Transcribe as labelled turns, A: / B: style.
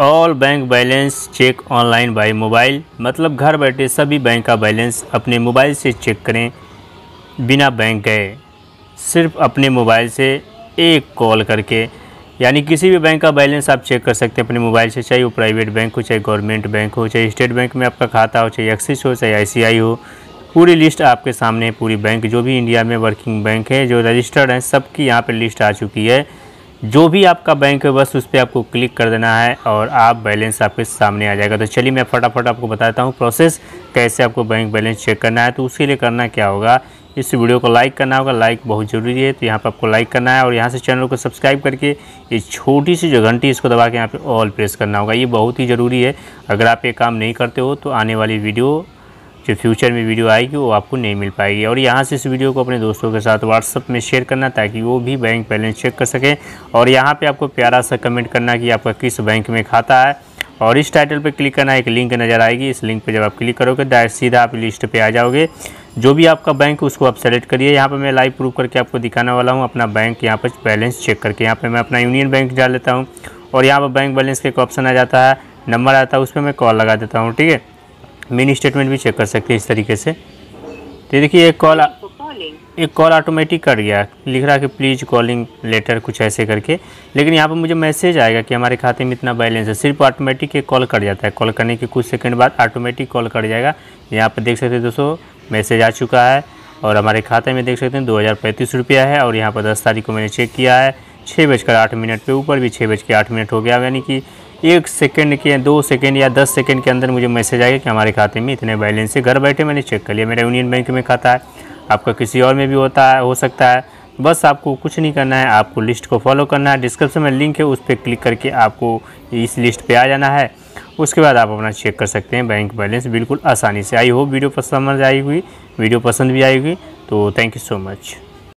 A: All bank balance check online by mobile मतलब घर बैठे सभी बैंक का बैलेंस अपने मोबाइल से चेक करें बिना बैंक गए। सिर्फ़ अपने मोबाइल से एक कॉल करके। यानी किसी भी बैंक का बैलेंस आप चेक कर सकते हैं अपने मोबाइल से, चाहे वो प्राइवेट बैंक हो, चाहे गवर्नमेंट बैंक हो, चाहे स्टेट बैंक में आपका खाता हो, चाहे एक्सिस हो, चाहे आई हो। पूरी लिस्ट आपके सामने है, पूरी बैंक जो भी इंडिया में वर्किंग बैंक है, जो रजिस्टर्ड हैं, सबकी यहाँ पर लिस्ट आ चुकी है। जो भी आपका बैंक है, बस उस पर आपको क्लिक कर देना है और आप बैलेंस आपके सामने आ जाएगा। तो चलिए, मैं फटाफट आपको बताता हूँ प्रोसेस, कैसे आपको बैंक बैलेंस चेक करना है। तो उसके लिए करना क्या होगा, इस वीडियो को लाइक करना होगा। लाइक बहुत ज़रूरी है तो यहाँ पर आपको लाइक करना है और यहाँ से चैनल को सब्सक्राइब करके ये छोटी सी जो घंटी इसको दबा के यहाँ पे ऑल प्रेस करना होगा। ये बहुत ही ज़रूरी है। अगर आप ये काम नहीं करते हो तो आने वाली वीडियो जो फ्यूचर में वीडियो आएगी वो आपको नहीं मिल पाएगी। और यहाँ से इस वीडियो को अपने दोस्तों के साथ व्हाट्सअप में शेयर करना ताकि वो भी बैंक बैलेंस चेक कर सकें। और यहाँ पे आपको प्यारा सा कमेंट करना कि आपका किस बैंक में खाता है। और इस टाइटल पर क्लिक करना, एक लिंक नज़र आएगी। इस लिंक पर जब आप क्लिक करोगे, डायरेक्ट सीधा आप लिस्ट पर आ जाओगे। जो भी आपका बैंक, उसको आप सेलेक्ट करिए। यहाँ पर मैं लाइव प्रूफ करके आपको दिखाने वाला हूँ। अपना बैंक यहाँ पर बैलेंस चेक करके। यहाँ पर मैं अपना यूनियन बैंक डाल लेता हूँ। और यहाँ पर बैंक बैलेंस का एक ऑप्शन आ जाता है, नंबर आता है, उस पर मैं कॉल लगा देता हूँ, ठीक है? मिनी स्टेटमेंट भी चेक कर सकते हैं इस तरीके से। तो देखिए एक कॉल एक कॉल ऑटोमेटिक कर गया। लिख रहा है कि प्लीज़ कॉलिंग लेटर कुछ ऐसे करके। लेकिन यहाँ पर मुझे मैसेज आएगा कि हमारे खाते में इतना बैलेंस है। सिर्फ़ ऑटोमेटिक एक कॉल कर जाता है। कॉल करने के कुछ सेकंड बाद ऑटोमेटिक कॉल कर जाएगा। यहाँ पर देख सकते हैं दोस्तों मैसेज आ चुका है। और हमारे खाते में देख सकते हैं दो हज़ार है। और यहाँ पर दस तारीख को मैंने चेक किया है। छः बजकर आठ मिनट पे ऊपर भी छः बज के आठ मिनट हो गया। यानी कि एक सेकंड के, दो सेकंड या दस सेकंड के अंदर मुझे मैसेज आएगा कि हमारे खाते में इतने बैलेंस है, घर बैठे मैंने चेक कर लिया, मेरा यूनियन बैंक में खाता है, आपका किसी और में भी होता है, हो सकता है। बस आपको कुछ नहीं करना है, आपको लिस्ट को फॉलो करना है डिस्क्रिप्शन में लिंक है, उस पर क्लिक करके आपको इस लिस्ट पे आ जाना है। उसके बाद आप अपना चेक कर सकते हैं बैंक बैलेंस बिल्कुल आसानी से। आई होप वीडियो पसंद आई हुई वीडियो पसंद भी आई हुई तो थैंक यू सो मच